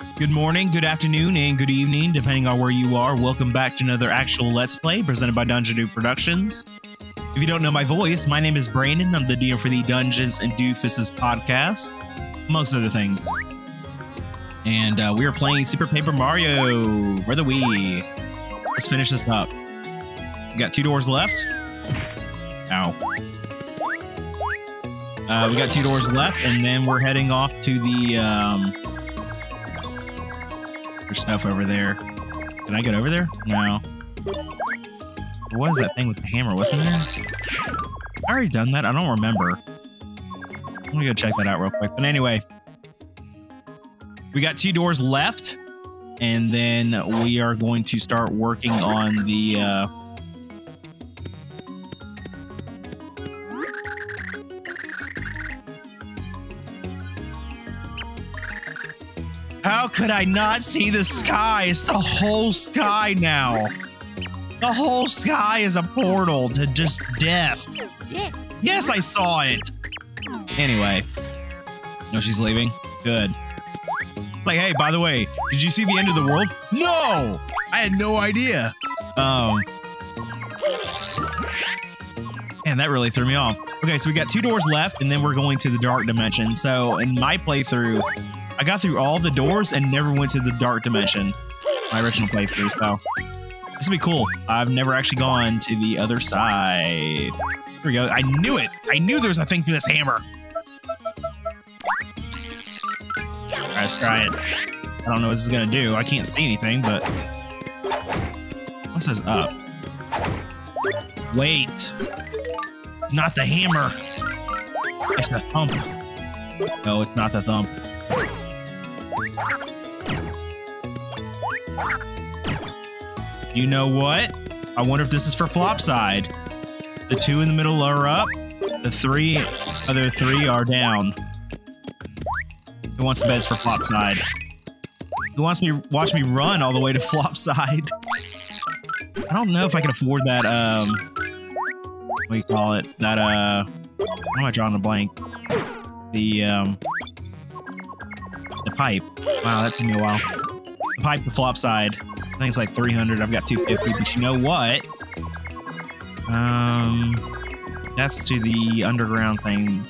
Good morning, good afternoon, and good evening, depending on where you are. Welcome back to another actual Let's Play presented by Dungeon Dude Productions. If you don't know my voice, my name is Brandon. I'm the DM for the Dungeons and Doofuses podcast, amongst other things. And uh, we are playing Super Paper Mario for the Wii. Let's finish this up. We got two doors left. Ow. Uh, we got two doors left, and then we're heading off to the. Um, stuff over there. Can I get over there? No. What was that thing with the hammer? Wasn't there? I already done that. I don't remember. Let me go check that out real quick. But anyway, we got two doors left, and then we are going to start working on the. Uh, How could I not see the sky? It's the whole sky now. The whole sky is a portal to just death. Yes, I saw it. Anyway. No, she's leaving. Good. Like, hey, by the way, did you see the end of the world? No! I had no idea. Um. And that really threw me off. Okay, so we got two doors left, and then we're going to the dark dimension. So in my playthrough, I got through all the doors and never went to the dark dimension. My original playthrough, so this would be cool. I've never actually gone to the other side. Here we go. I knew it. I knew there was a thing for this hammer. Right, let's try it. I don't know what this is gonna do. I can't see anything, but what says up? Wait, not the hammer. It's the thump. No, it's not the thump. You know what? I wonder if this is for flop side. The two in the middle are up. The three other three are down. Who wants the beds for flop side? Who wants me watch me run all the way to flop side? I don't know if I can afford that um what do you call it? That uh why am I drawing a blank? The um the pipe. Wow, that took me a while. Pipe to flop side. I think it's like 300. I've got 250, but you know what? Um, that's to the underground thing.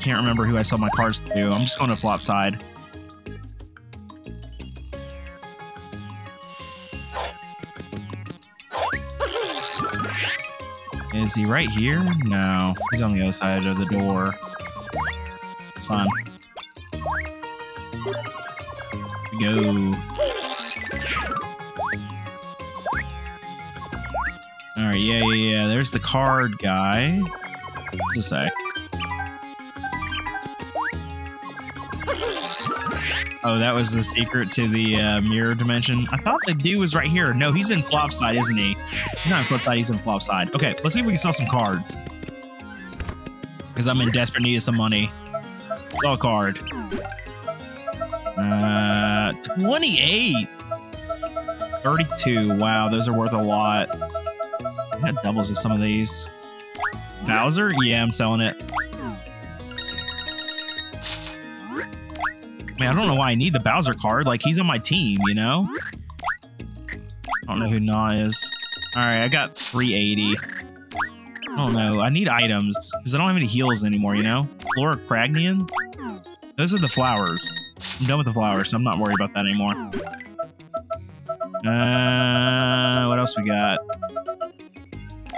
Can't remember who I sold my cards to. I'm just going to flop side. Is he right here? No, he's on the other side of the door. It's fine. Go. All right, yeah, yeah, yeah. There's the card guy. What's it say? Oh, that was the secret to the uh, mirror dimension. I thought the dude was right here. No, he's in flop side, isn't he? He's not in flop side, he's in flop side. Okay, let's see if we can sell some cards. Because I'm in desperate need of some money. Sell a card. Uh, 28. 32. Wow, those are worth a lot. That doubles of some of these. Bowser? Yeah, I'm selling it. Man, I don't know why I need the Bowser card. Like, he's on my team, you know? I don't know who Na is. Alright, I got 380. I don't know. I need items. Because I don't have any heals anymore, you know? Floro Cragnien? Those are the flowers. I'm done with the flowers, so I'm not worried about that anymore. Uh, what else we got?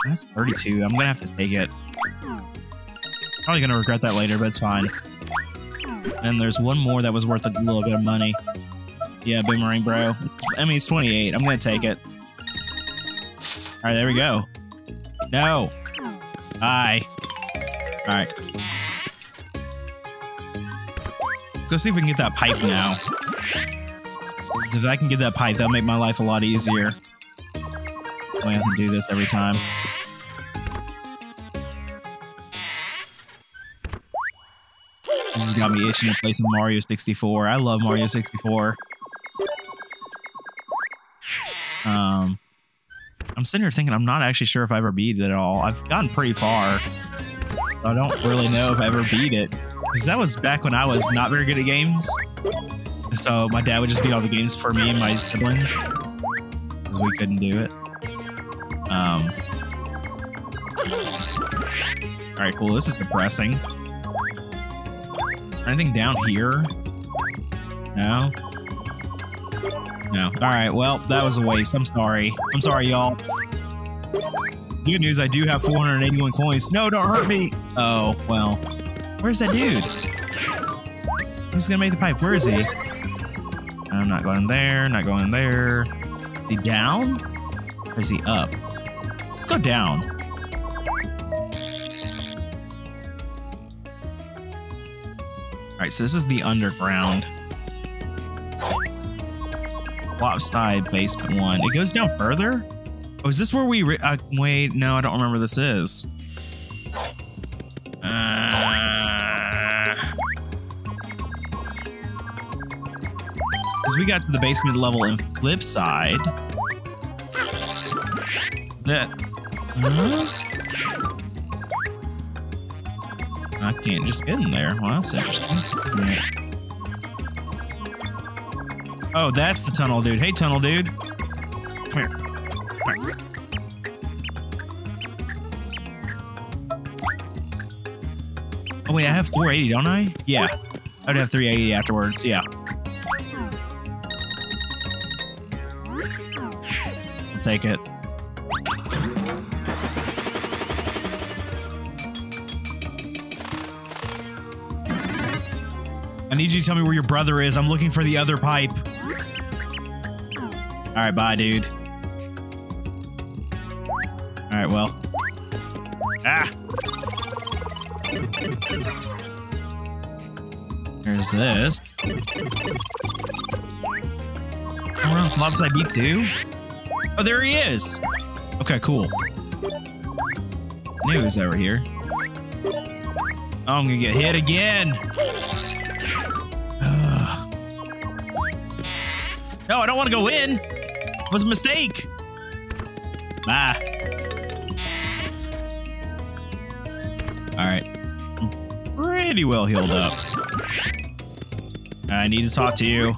That's 32. I'm gonna have to take it. Probably gonna regret that later, but it's fine. And there's one more that was worth a little bit of money. Yeah, boomerang, bro. I mean, it's 28. I'm gonna take it. All right, there we go. No. Bye. All right. Let's go see if we can get that pipe now. If I can get that pipe, that'll make my life a lot easier. I have to do this every time. This has got me itching to play some Mario 64. I love Mario 64. Um, I'm sitting here thinking I'm not actually sure if I ever beat it at all. I've gotten pretty far. I don't really know if I ever beat it. Because that was back when I was not very good at games. So my dad would just beat all the games for me and my siblings because we couldn't do it. Um. All right, cool. This is depressing. Anything down here? No. No. All right. Well, that was a waste. I'm sorry. I'm sorry, y'all. Good news, I do have 481 coins. No, don't hurt me. Oh, well. Where's that dude? Who's gonna make the pipe? Where is he? I'm not going there, not going there. Is he down? Or is he up? Let's go down. Alright, so this is the underground. Flop side basement one. It goes down further? Oh, is this where we... Uh, wait, no, I don't remember this is. Because we got to the basement level in flip side. That... Huh? I can't just get in there. Well, that's interesting? Oh, that's the tunnel dude. Hey, tunnel dude. Come here. Come here. Oh, wait, I have 480, don't I? Yeah. I would have 380 afterwards. Yeah. I'll take it. I need you to tell me where your brother is. I'm looking for the other pipe. All right, bye, dude. All right, well. Ah! There's this. We're on Flopside Beat too? Oh, there he is! Okay, cool. Knew he was over here. Oh, I'm gonna get hit again! No, I don't want to go in. It was a mistake. Ah. All right. I'm pretty well healed up. I need to talk to you.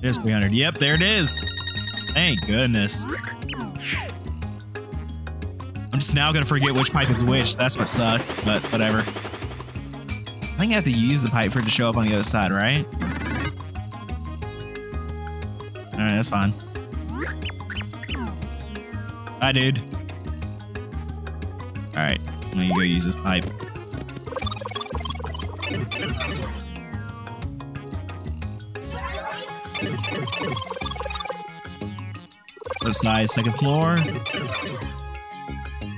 There's 300. Yep, there it is. Thank goodness. I'm just now to forget which pipe is which. That's what sucked, but whatever. I think I have to use the pipe for it to show up on the other side, right? Alright, that's fine. Bye, dude. Alright, I'm gonna go use this pipe. Flip side, second floor.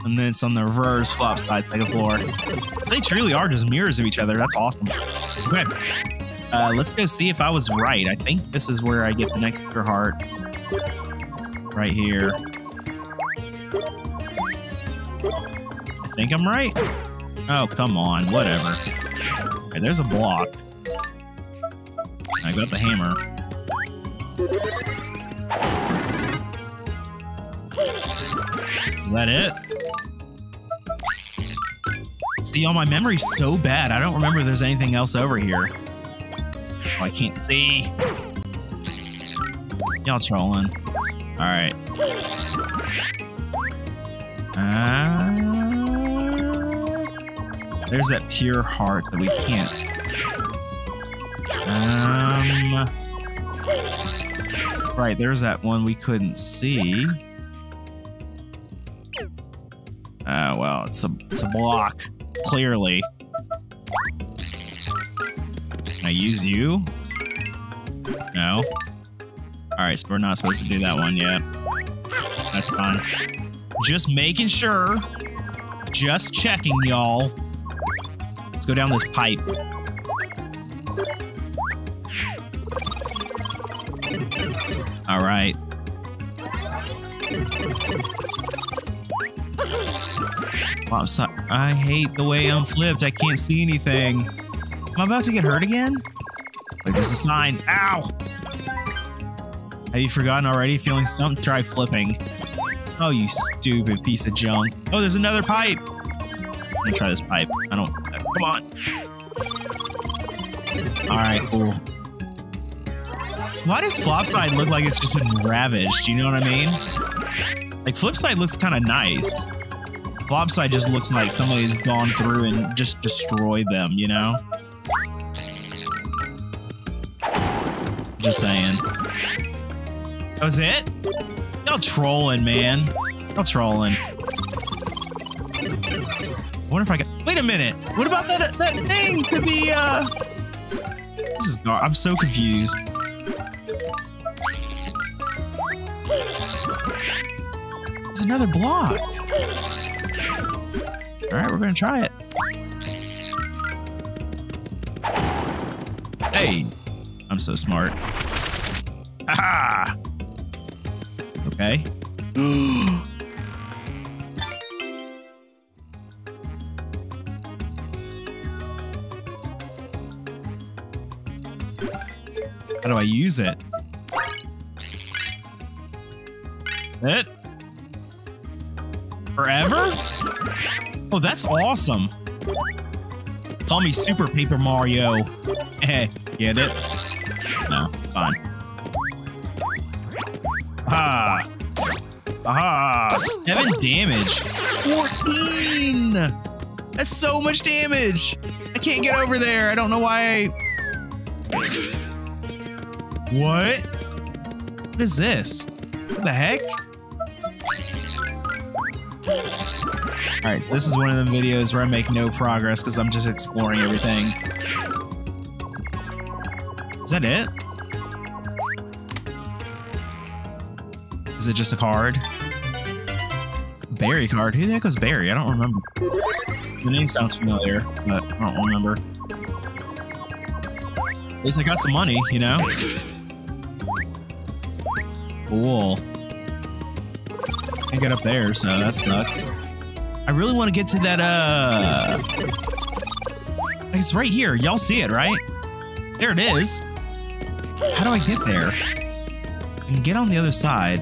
And then it's on the reverse flop side, second floor. They truly are just mirrors of each other. That's awesome. Okay. Uh, let's go see if I was right. I think this is where I get the next pure heart. Right here. I think I'm right. Oh, come on. Whatever. Okay, there's a block. I got the hammer. Is that it? See, all my memory's so bad. I don't remember there's anything else over here. Oh, I can't see. Y'all trolling. Alright. Uh, there's that pure heart that we can't. Um. Right, there's that one we couldn't see. It's a, block. Clearly. Can I use you? No. Alright, so we're not supposed to do that one yet. That's fine. Just making sure. Just checking, y'all. Let's go down this pipe. Wow, so I hate the way I'm flipped. I can't see anything. Am I about to get hurt again? Wait, there's a sign. Ow! Have you forgotten already? Feeling stumped? Try flipping. Oh, you stupid piece of junk. Oh, there's another pipe. I'm gonna try this pipe. I don't... Uh, come on. Alright, cool. Why does Flopside look like it's just been ravaged? You know what I mean? Like Flipside looks kind of nice. Flopside just looks like somebody's gone through and just destroyed them, you know? Just saying. That was it? Y'all trolling, man. Y'all trolling. I wonder if I can. Wait a minute. What about that that thing to the uh This is I'm so confused. There's another block. All right, we're gonna try it. Hey, I'm so smart. Aha! Okay. How do I use it? It? Forever? Oh, that's awesome. Call me Super Paper Mario. Hey, get it? No, fine. Ah. Ah, seven damage. 14! That's so much damage. I can't get over there. I don't know why I... What? What is this? What the heck? All right, so this is one of the videos where I make no progress because I'm just exploring everything. Is that it? Is it just a card? Barry card? Who the heck was Barry? I don't remember. The name sounds familiar, but I don't remember. At least I got some money, you know? Cool. Can't get up there, so that sucks. I really want to get to that, uh... It's right here. Y'all see it, right? There it is. How do I get there? I can get on the other side.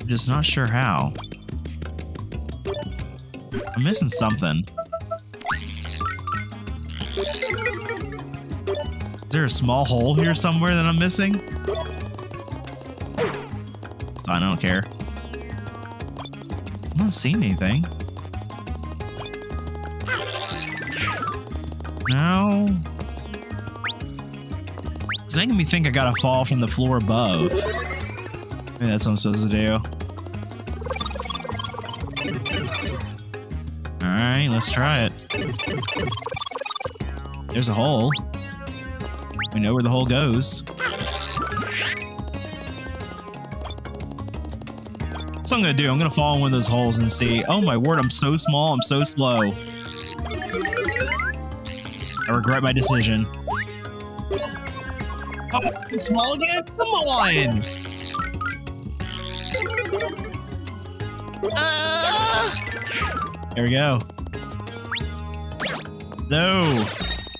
I'm just not sure how. I'm missing something. Is there a small hole here somewhere that I'm missing? I don't care. I don't see anything. No. It's making me think I gotta fall from the floor above. Maybe that's what I'm supposed to do. Alright, let's try it. There's a hole. We know where the hole goes. What I'm gonna do. I'm gonna fall in one of those holes and see. Oh my word, I'm so small. I'm so slow. I regret my decision. Oh, it's small again? Come on! Ah! There we go. No!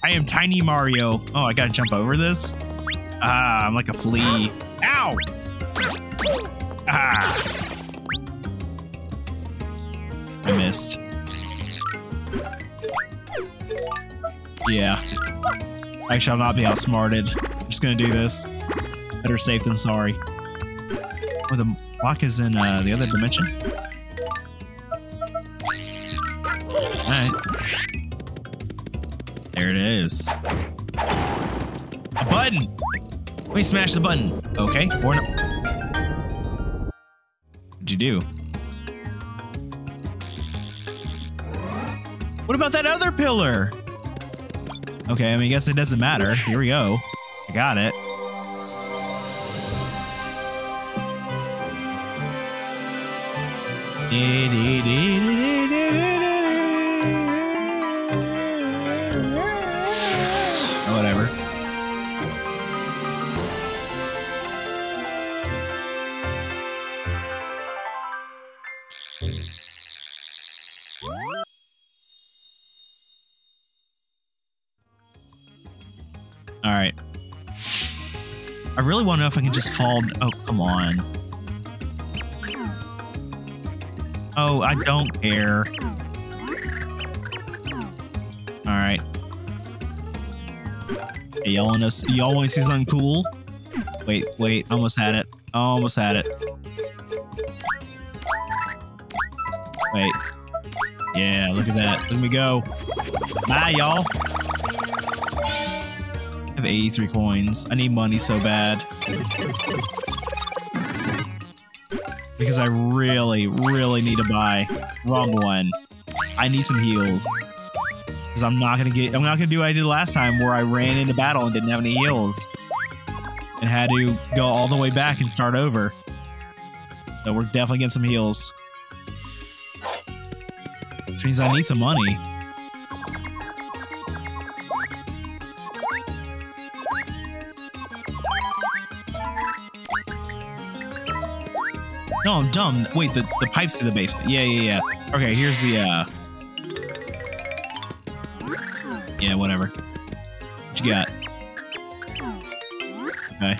I am Tiny Mario. Oh, I gotta jump over this? Ah, I'm like a flea. Yeah. I shall not be outsmarted. I'm just gonna do this. Better safe than sorry. Oh, the block is in uh, the other dimension? Alright. There it is. A button! Me smash the button. Okay, or. What'd you do? What about that other pillar? Okay, I mean, I guess it doesn't matter. Here we go. I got it. Know if I can just fall. Oh, come on. Oh, I don't care. All right. Hey, y'all want to y'all want to see something cool? Wait, wait, almost had it. Almost had it. Wait. Yeah, look at that. Let me go. Bye, y'all. I have 83 coins. I need money so bad. Because I really, really need to buy. Wrong one. I need some heals. Because I'm not gonna get I'm not gonna do what I did last time where I ran into battle and didn't have any heals. And had to go all the way back and start over. So we're definitely getting some heals. Which means I need some money. I'm dumb. Wait, the, the pipes to the basement. Yeah, yeah, yeah. Okay, here's the, uh... Yeah, whatever. What you got? Okay.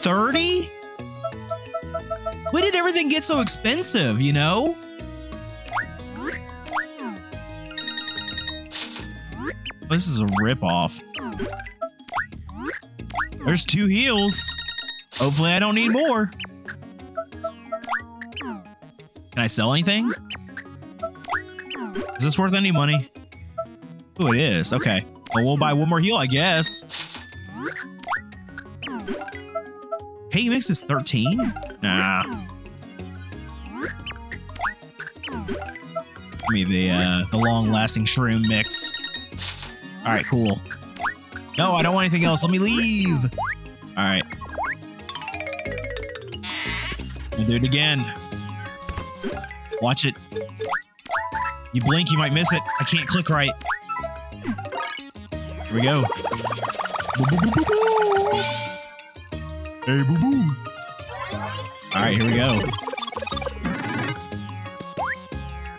30? When did everything get so expensive, you know? This is a ripoff. There's two heals. Hopefully I don't need more. Can I sell anything? Is this worth any money? Oh, it is. Okay. Well, we'll buy one more heal, I guess. Hey, mix is 13? Nah. Give me the, uh, the long-lasting shroom mix. All right, cool. No, I don't want anything else. Let me leave. All right. Do it again. Watch it. You blink, you might miss it. I can't click right. Here we go. Boo, boo, boo, boo, boo. Hey, boo boo. All right, here we go.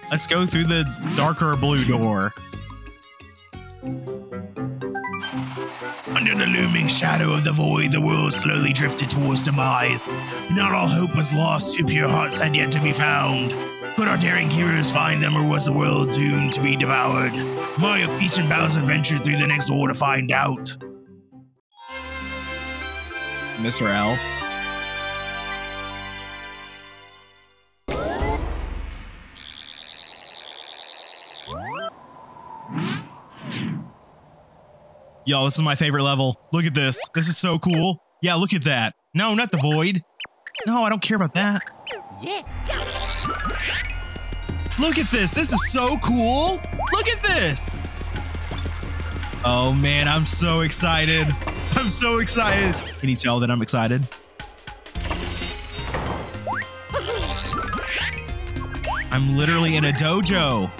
Let's go through the darker blue door. Under the looming shadow of the void, the world slowly drifted towards demise. Not all hope was lost, two pure hearts had yet to be found. Could our daring heroes find them, or was the world doomed to be devoured? Peach, and Bowser ventured through the next door to find out. Mr. L. Yo, this is my favorite level. Look at this. This is so cool. Yeah, look at that. No, not the void. No, I don't care about that. Yeah. Look at this. This is so cool. Look at this. Oh man, I'm so excited. I'm so excited. Can you tell that I'm excited? I'm literally in a dojo.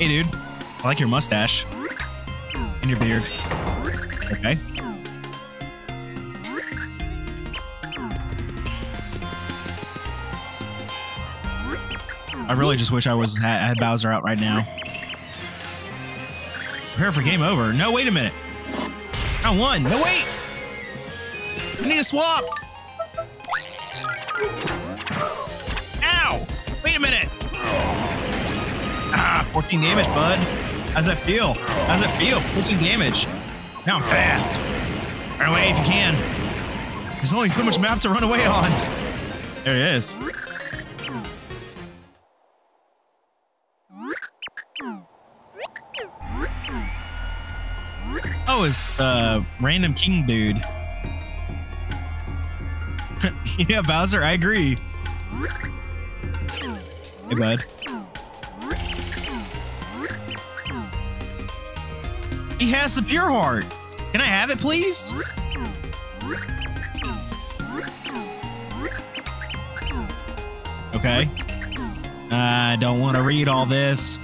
Hey, dude. I like your mustache. And your beard. Okay. I really just wish I was had, Bowser out right now. Prepare for game over. No, wait a minute. I won. No, wait. I need a swap. Ow. Wait a minute. Ah, 14 damage, bud. How's that feel? How's it feel? 14 damage. Now I'm fast. Run away if you can. There's only so much map to run away on. There it is. Oh, it's uh random king dude. yeah, Bowser, I agree. Hey, bud. He has the pure heart. Can I have it, please? Okay. I don't want to read all this.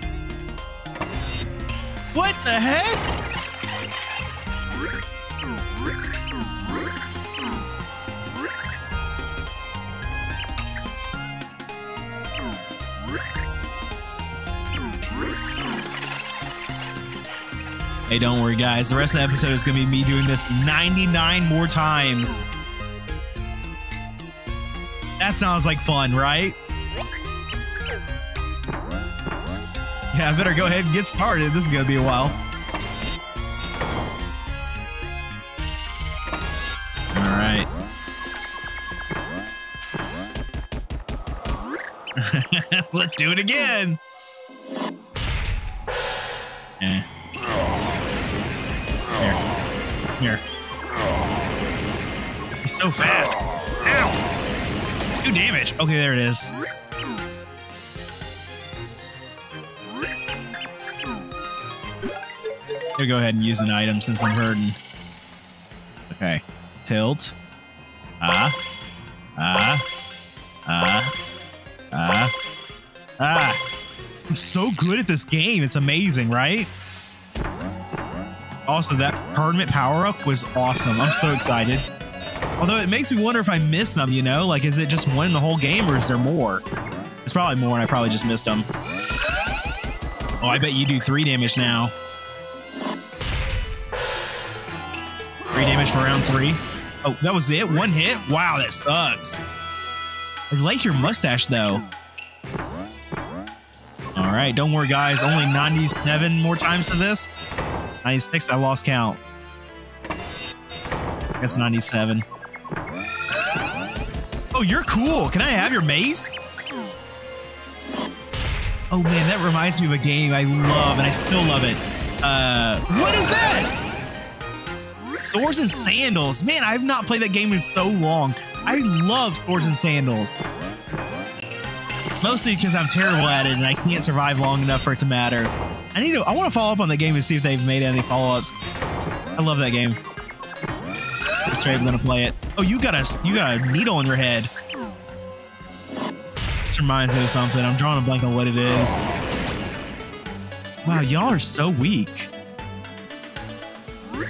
What the heck? Hey, don't worry, guys. The rest of the episode is going to be me doing this 99 more times. That sounds like fun, right? Yeah, I better go ahead and get started. This is gonna be a while. All right. Let's do it again. He's so fast. Ow! Two damage. Okay, there it is. Gonna go ahead and use an item since I'm hurting. Okay. Tilt. Ah. Ah. Ah. Ah. Ah. I'm so good at this game. It's amazing, right? Also, that permanent power up was awesome. I'm so excited. Although it makes me wonder if I missed them, you know? Like, is it just one in the whole game or is there more? It's probably more and I probably just missed them. Oh, I bet you do three damage now. Three damage for round three. Oh, that was it? One hit? Wow, that sucks. I like your mustache, though. All right, don't worry, guys. Only 97 more times to this. 96, I lost count. I guess 97. Oh, you're cool. Can I have your mace? Oh man, that reminds me of a game I love and I still love it. Uh, what is that? Swords and Sandals. Man, I've not played that game in so long. I love Swords and Sandals. Mostly because I'm terrible at it and I can't survive long enough for it to matter. I need to. I want to follow up on the game and see if they've made any follow-ups. I love that game. I'm straight up gonna play it. Oh, you got a you got a needle in your head. This reminds me of something. I'm drawing a blank on what it is. Wow, y'all are so weak.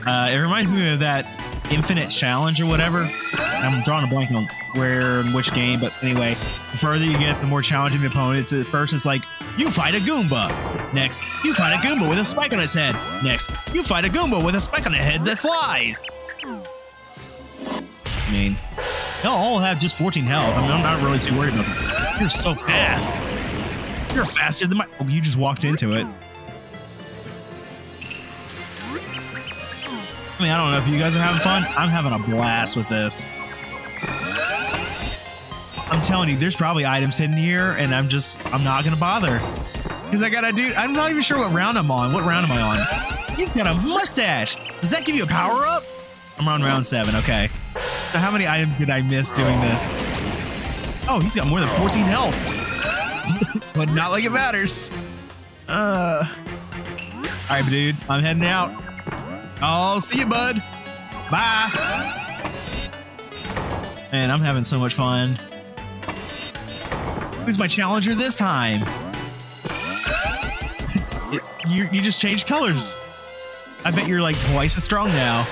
Uh, it reminds me of that Infinite Challenge or whatever. I'm drawing a blank on where and which game, but anyway, the further you get, the more challenging the opponent. At first, it's like you fight a Goomba. Next, you fight a Goomba with a spike on its head. Next, you fight a Goomba with a spike on its head that flies. I mean, they'll all have just 14 health. I mean, I'm not really too worried about them. You're so fast. You're faster than my. Oh, you just walked into it. I mean, I don't know if you guys are having fun. I'm having a blast with this. I'm telling you, there's probably items hidden here, and I'm just, I'm not gonna bother. Because I gotta do, I'm not even sure what round I'm on. What round am I on? He's got a mustache. Does that give you a power up? I'm on round seven, okay. So how many items did I miss doing this? Oh, he's got more than 14 health. but not like it matters. Uh. All right, dude, I'm heading out. I'll see you, bud. Bye. Man, I'm having so much fun. Who's my challenger this time? It, you, you just changed colors. I bet you're like twice as strong now.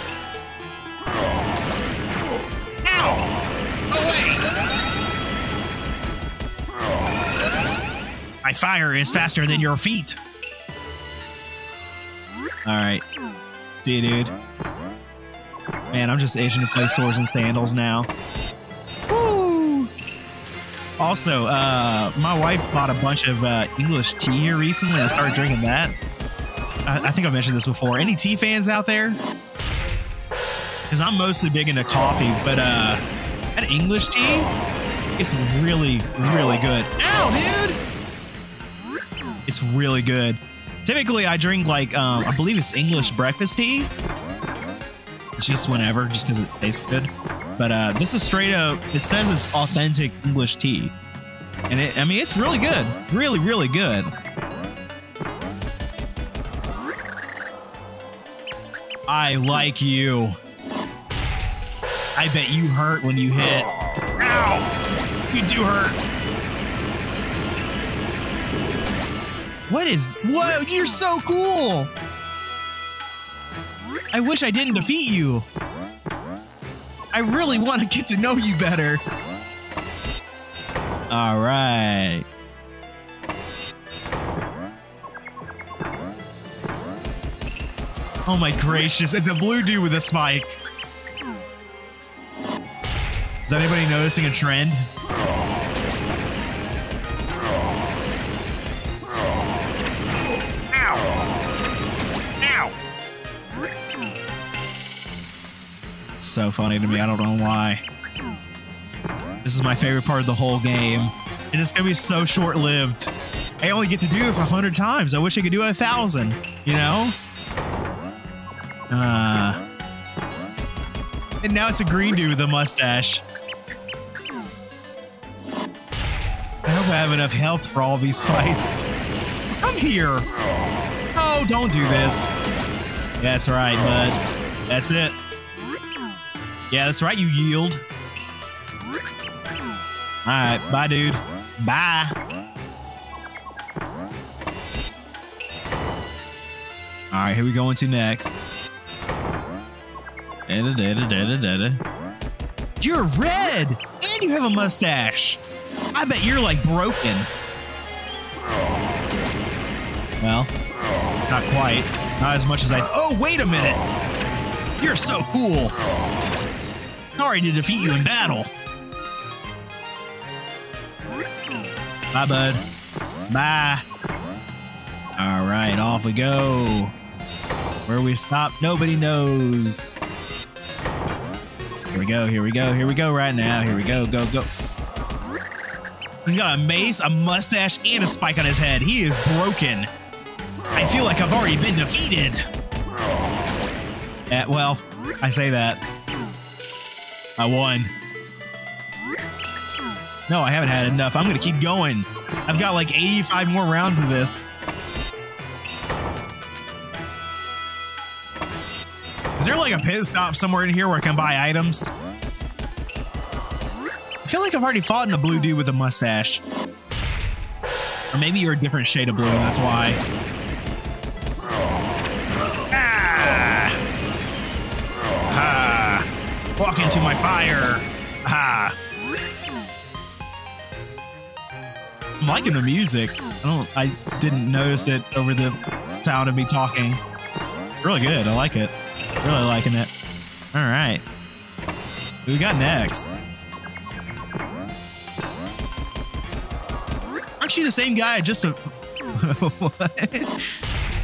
My fire is faster than your feet. All right. See you, dude. Man, I'm just itching to play Swords and Sandals now. Woo! Also, uh, my wife bought a bunch of uh, English tea here recently. I started drinking that. I, I think I mentioned this before. Any tea fans out there? Because I'm mostly big into coffee, but uh, that English tea is really, really good. Ow, dude! It's really good. Typically, I drink like um, I believe it's English breakfast tea. Just whenever, just because it tastes good. But uh, this is straight up. It says it's authentic English tea, and it. I mean, it's really good. Really, really good. I like you. I bet you hurt when you hit. Ow! You do hurt. What is. Whoa, you're so cool! I wish I didn't defeat you. I really want to get to know you better. All right. Oh my gracious, it's a blue dude with a spike. Is anybody noticing a trend? So funny to me. I don't know why. This is my favorite part of the whole game. And it's going to be so short lived. I only get to do this a hundred times. I wish I could do a thousand, you know? Uh, and now it's a green dude with a mustache. I hope I have enough health for all these fights. Come here. Oh, don't do this. That's right, bud. That's it. Yeah, that's right, you yield. Alright, bye, dude. Bye. Alright, here we go into next. Da, da, da, You're red! And you have a mustache! I bet you're like broken. Well, not quite. Not as much as I. Oh, wait a minute! You're so cool! Sorry to defeat you in battle. Bye, bud. Bye. All right, off we go. Where we stop, nobody knows. Here we go, here we go, here we go right now. Here we go, go, go. He's got a mace, a mustache, and a spike on his head. He is broken. I feel like I've already been defeated. Yeah, well, I say that. I won. No, I haven't had enough. I'm going to keep going. I've got like 85 more rounds of this. Is there like a pit stop somewhere in here where I can buy items? I feel like I've already fought in a blue dude with a mustache. Or maybe you're a different shade of blue, and that's why. Into my fire! Ah! I'm liking the music. I don't I didn't notice it over the sound of me talking. Really good. I like it. Really liking it. All right. Who we got next? Aren't you the same guy? Just a. what?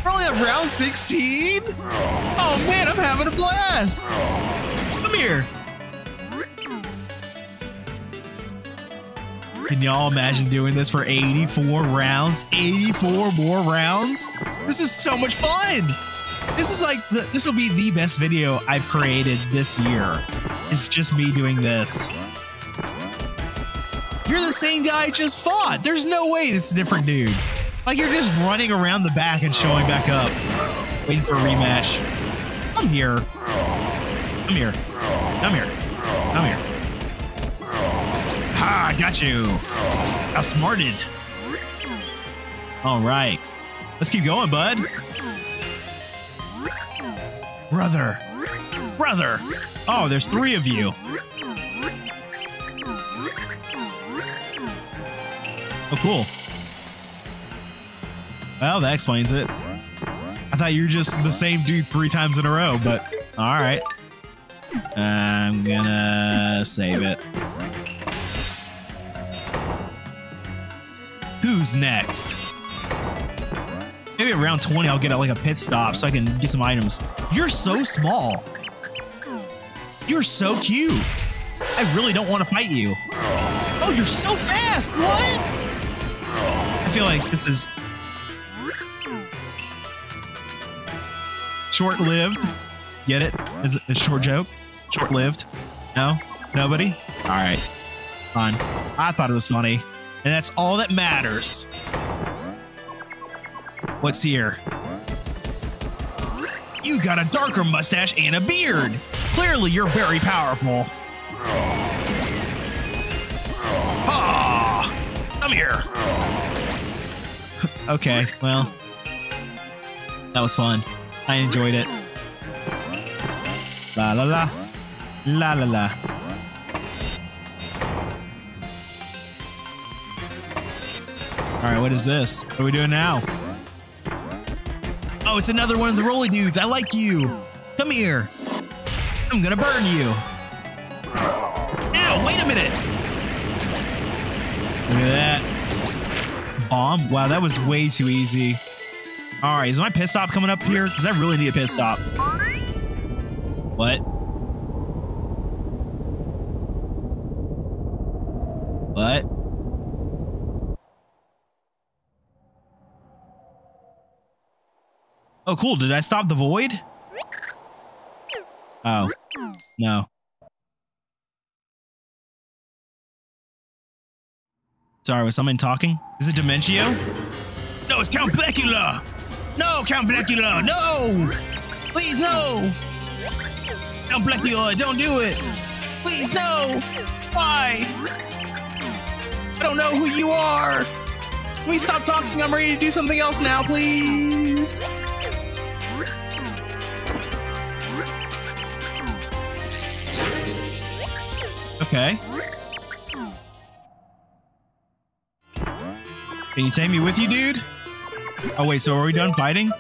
We're only at round 16? Oh man, I'm having a blast. Come here. Can y'all imagine doing this for 84 rounds? 84 more rounds? This is so much fun. This is like, the, this will be the best video I've created this year. It's just me doing this. You're the same guy I just fought. There's no way this is a different dude. Like you're just running around the back and showing back up. Waiting for a rematch. Come here. Come here. Come here. Come here. I got you. Outsmarted. All right. Let's keep going, bud. Brother. Brother. Oh, there's three of you. Oh, cool. Well, that explains it. I thought you were just the same dude three times in a row, but all right. I'm gonna save it. Who's next? Maybe around 20, I'll get like a pit stop so I can get some items. You're so small. You're so cute. I really don't want to fight you. Oh, you're so fast. What? I feel like this is short-lived. Get it? Is it a short joke? Short-lived? No? Nobody? All right. Fine. I thought it was funny. And that's all that matters. What's here? You got a darker mustache and a beard. Clearly, you're very powerful. Ah, come here. okay, well, that was fun. I enjoyed it. La la la. La la la. All right, what is this? What are we doing now? Oh, it's another one of the roly dudes. I like you. Come here. I'm gonna burn you. Ow, wait a minute. Look at that. Bomb? Wow, that was way too easy. All right, is my pit stop coming up here? Because I really need a pit stop. What? What? Oh, cool. Did I stop the void? Oh, no. Sorry, was someone talking? Is it Dimentio? No, it's Count Blackula! No, Count Blackula, no! Please, no! Count Blackula, don't do it! Please, no! Why? I don't know who you are! Can we stop talking? I'm ready to do something else now, please! Okay. Can you take me with you, dude? Oh, wait, so are we done fighting?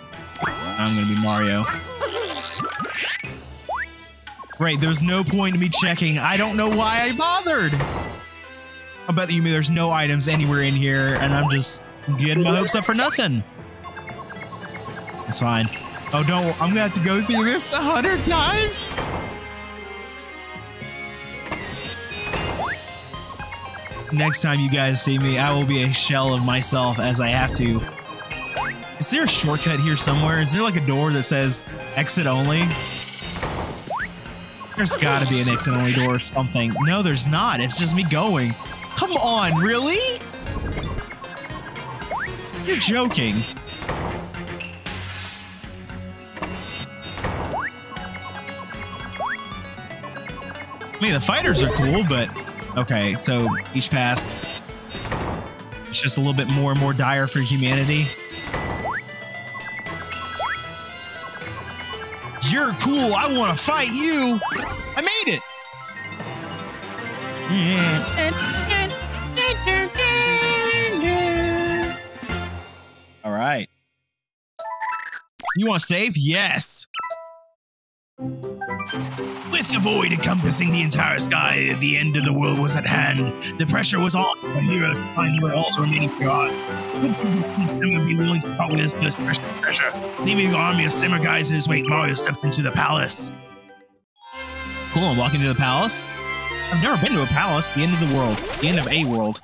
I'm gonna be Mario. Great, there's no point in me checking. I don't know why I bothered. I bet you mean there's no items anywhere in here, and I'm just getting my hopes up for nothing. It's fine. Oh, don't. I'm gonna have to go through this a hundred times. Next time you guys see me, I will be a shell of myself as I have to. Is there a shortcut here somewhere? Is there like a door that says exit only? There's gotta be an exit only door or something. No, there's not. It's just me going. Come on, really? You're joking. I mean, the fighters are cool, but okay, so each pass, it's just a little bit more and more dire for humanity. You're cool. I want to fight you. I made it. All right. You want to save? Yes. With the void encompassing the entire sky, the end of the world was at hand. The pressure was on for heroes to find the all the remaining god. Would Sammer be willing to part with his first pressure, pressure? Leaving the army of Sammer guys in his wake, Mario stepped into the palace. Cool, I'm walking to the palace. I've never been to a palace. The end of the world. The end of a world.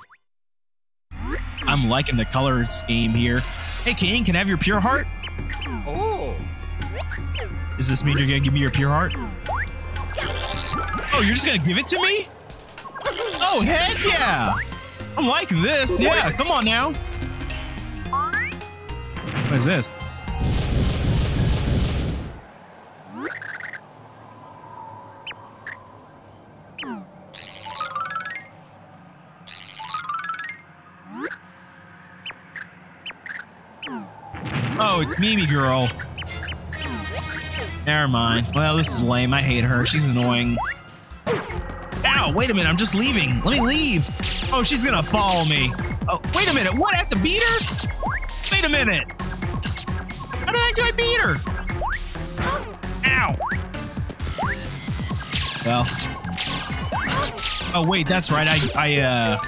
I'm liking the color scheme here. Hey, King, can I have your pure heart? Oh. Does this mean you're gonna give me your pure heart? Oh, you're just gonna give it to me? Oh, heck yeah! I'm liking this. Yeah, come on now. What is this? Oh, it's Mimi Girl. Never mind. Well, this is lame. I hate her. She's annoying. Ow, wait a minute. I'm just leaving. Let me leave. Oh, she's gonna follow me. Oh, wait a minute. What? I have to beat her? Wait a minute. How the heck do I beat her? Ow. Well. Oh, wait. That's right. I, I, uh...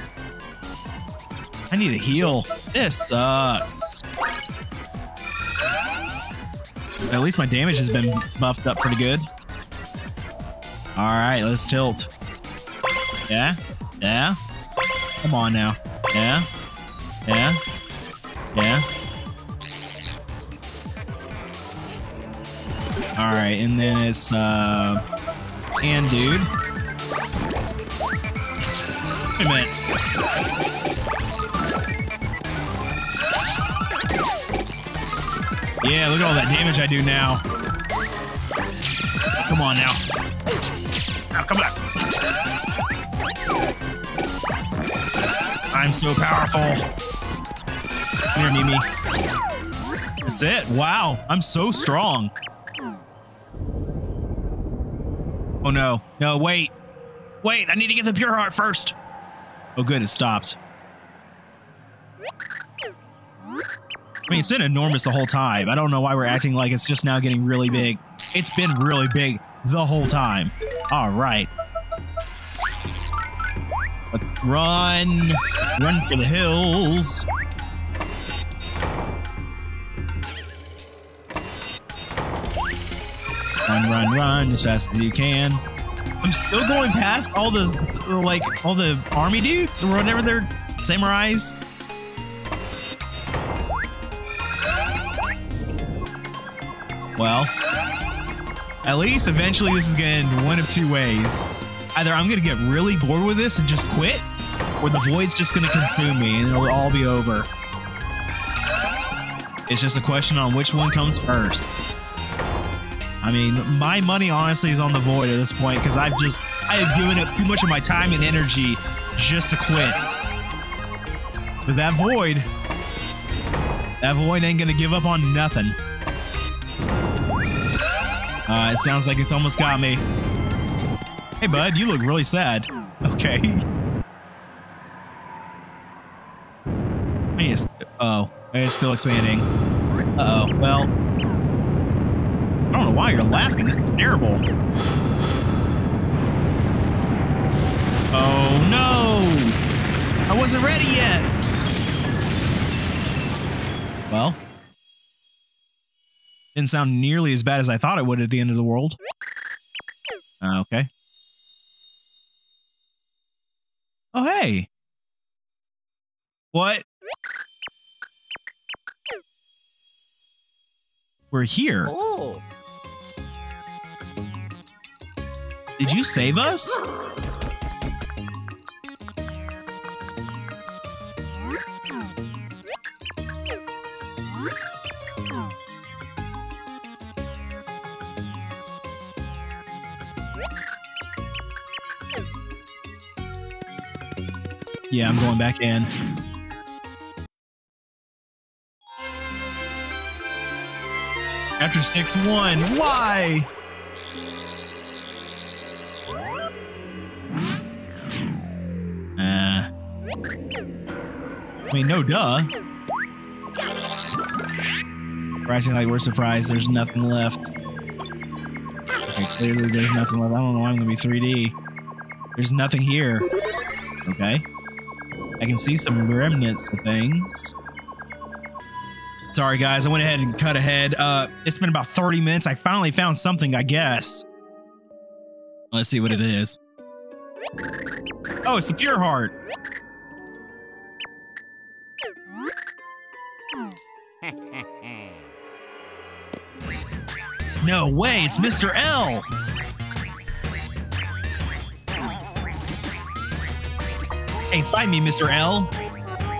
I need a heal. This sucks. At least my damage has been buffed up pretty good. All right, let's tilt. Yeah? Yeah? Come on now. Yeah? Yeah? Yeah? All right, and then it's, uh, and dude. Wait a minute. Yeah, look at all that damage I do now. Come on now. Now, come back. I'm so powerful. Here, Mimi. That's it. Wow, I'm so strong. Oh no. No, wait. Wait, I need to get the pure heart first. Oh good, it stopped. I mean, it's been enormous the whole time. I don't know why we're acting like it's just now getting really big. It's been really big the whole time. All right. Run. Run for the hills. Run, run, run as fast as you can. I'm still going past all the like all the army dudes or whatever they're samurais. Well, at least eventually this is going to end one of two ways. Either I'm going to get really bored with this and just quit, or the void's just going to consume me and it'll all be over. It's just a question on which one comes first. I mean, my money honestly is on the void at this point because I've just I have given up too much of my time and energy just to quit. But that void, that void ain't gonna give up on nothing. Uh, it sounds like it's almost got me. Hey, bud, you look really sad. Okay. Oh, it's still expanding. Uh oh. Well, I don't know why you're laughing. This is terrible. Oh no! I wasn't ready yet. Well, didn't sound nearly as bad as I thought it would at the end of the world. Uh, okay. Oh, hey. What? We're here. Oh. Did you save us? Yeah, I'm going back in. After 6-1, why? Uh, I mean, no duh. We're acting like we're surprised there's nothing left. Okay, clearly there's nothing left. I don't know why I'm going to be 3D. There's nothing here. Okay. I can see some remnants of things. Sorry, guys. I went ahead and cut ahead. Uh, it's been about 30 minutes. I finally found something, I guess. Let's see what it is. Oh, it's the pure heart. No way, it's Mr. L. Hey, fight me, Mr. L.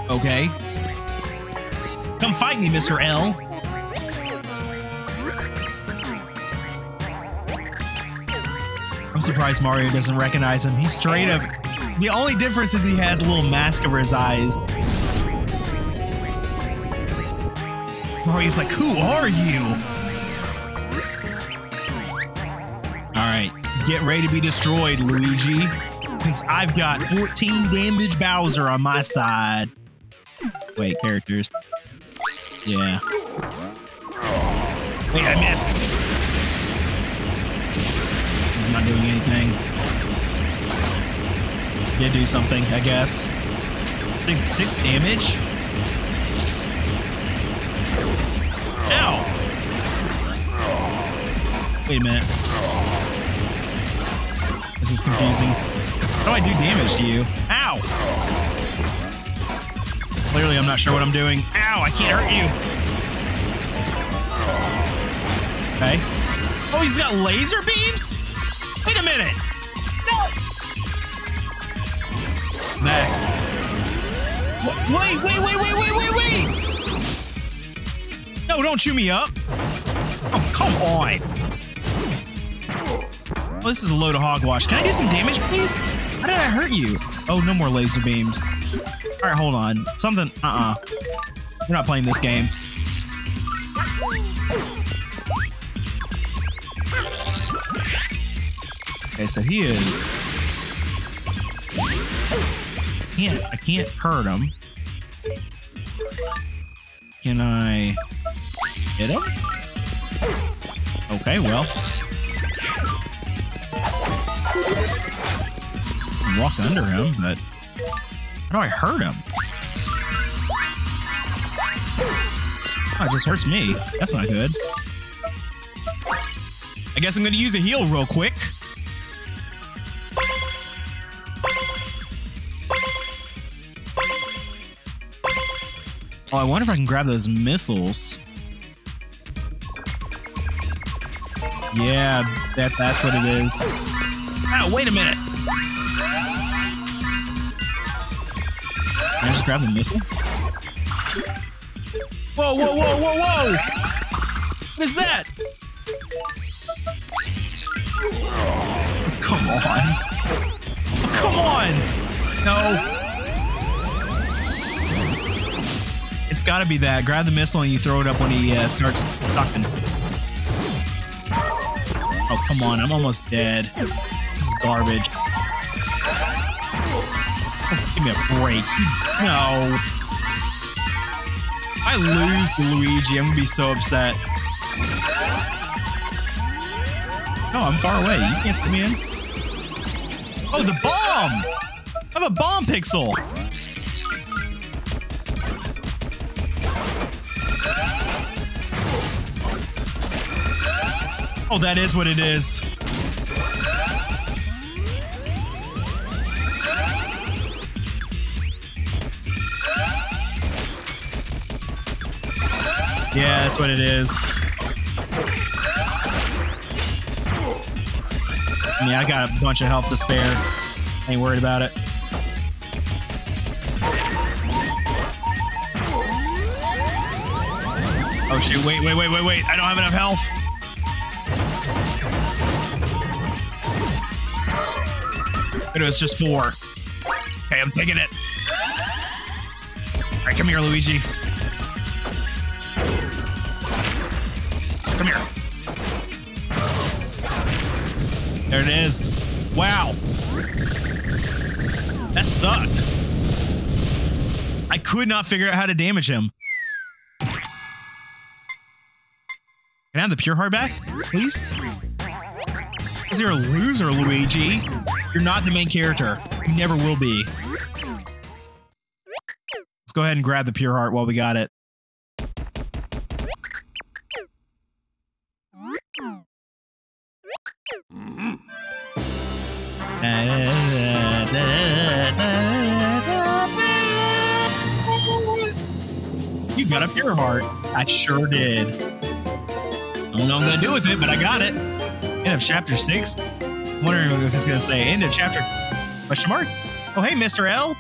Okay. Come find me, Mr. L. I'm surprised Mario doesn't recognize him. He's straight up. The only difference is he has a little mask over his eyes. Mario's like, who are you? Alright, get ready to be destroyed, Luigi. Because I've got 14 damage Bowser on my side. Wait, characters. Yeah. Wait, I missed. This is not doing anything. Yeah, do something, I guess. Six, six damage? Ow! Wait a minute. This is confusing. How do I do damage to you? Ow! Clearly, I'm not sure what I'm doing. Ow, I can't hurt you. Okay. Oh, he's got laser beams? Wait a minute. No. Back. Wait, wait, wait, wait, wait, wait, wait. No, don't chew me up. Oh, come on. Well, this is a load of hogwash. Can I do some damage, please? How did I hurt you? Oh, no more laser beams. All right, hold on. Something. Uh-uh. We're not playing this game. Okay, so he is. Can't I can't hurt him. Can I hit him? Okay, well. walk under him, but how do I hurt him? Oh, it just hurts me. That's not good. I guess I'm going to use a heal real quick. Oh, I wonder if I can grab those missiles. Yeah, that that's what it is. Oh, wait a minute. Just grab the missile? Whoa, whoa, whoa, whoa, whoa! What is that? Come on. Come on! No. It's gotta be that. Grab the missile and you throw it up when he uh, starts sucking. Oh, come on. I'm almost dead. This is garbage. Give me a break. No. I lose the Luigi, I'm gonna be so upset. No, I'm far away. You can't see me in. Oh, the bomb! I have a bomb pixel! Oh, that is what it is. That's what it is. I mean, I got a bunch of health to spare. Ain't worried about it. Oh shoot, wait, wait, wait, wait, wait. I don't have enough health. It was just four. Okay, I'm taking it. All right, come here, Luigi. Is. Wow. That sucked. I could not figure out how to damage him. Can I have the pure heart back, please? Is there a loser, Luigi? You're not the main character. You never will be. Let's go ahead and grab the pure heart while we got it. You got a pure heart. I sure did. I don't know what I'm gonna do with it, but I got it. End of chapter six. I'm wondering if it's gonna say end of chapter question mark. Oh hey, Mr. L.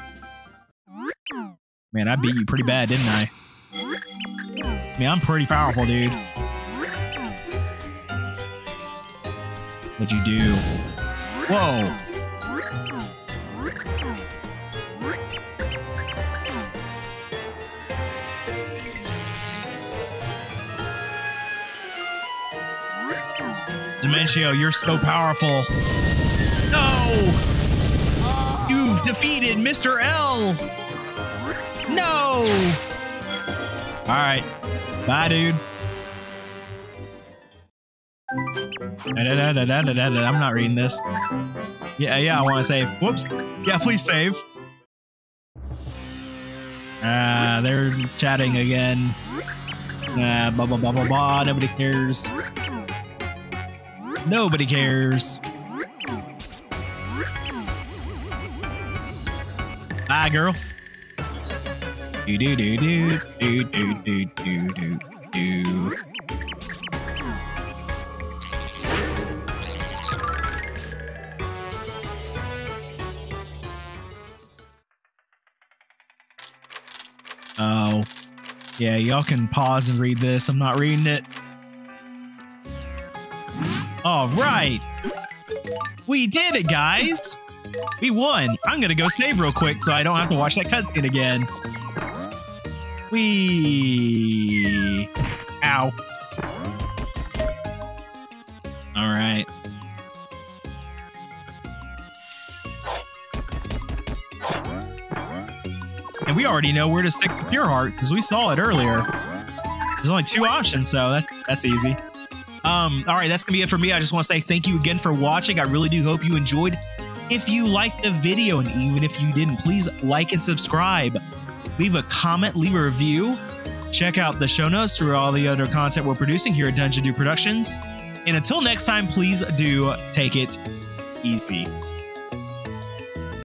Man, I beat you pretty bad, didn't I? Mean, I'm pretty powerful, dude. What'd you do? Whoa. You're so powerful. No! You've defeated Mr. L! No! Alright. Bye, dude. I'm not reading this. Yeah, yeah, I want to save. Whoops. Yeah, please save. Ah, uh, they're chatting again. Ah, blah, blah, blah, blah, blah. Nobody cares. Nobody cares. Bye, girl. Do do do do do do do do do do. Oh. Yeah, y'all can pause and read this. I'm not reading it. All right. We did it, guys. We won. I'm going to go save real quick so I don't have to watch that cutscene again. We. Ow. All right. And we already know where to stick the Pure Heart because we saw it earlier. There's only two options, so that's that's easy. Um, all right, that's gonna be it for me. I just want to say thank you again for watching. I really do hope you enjoyed. If you liked the video, and even if you didn't, please like and subscribe. Leave a comment, leave a review. Check out the show notes for all the other content we're producing here at Dung and Doof Productions. And until next time, please do take it easy.